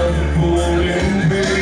one fooling me.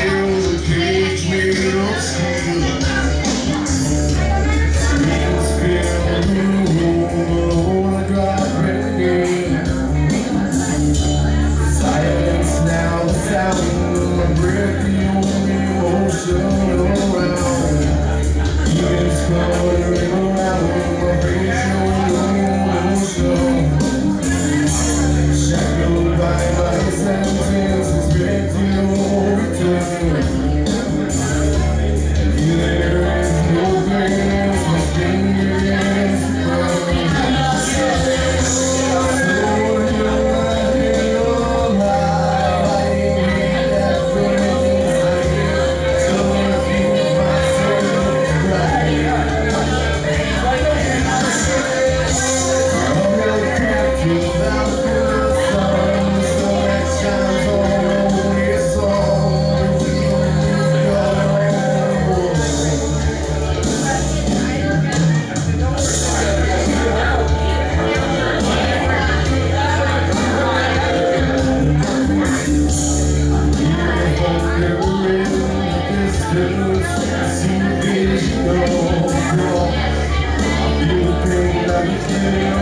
Yeah.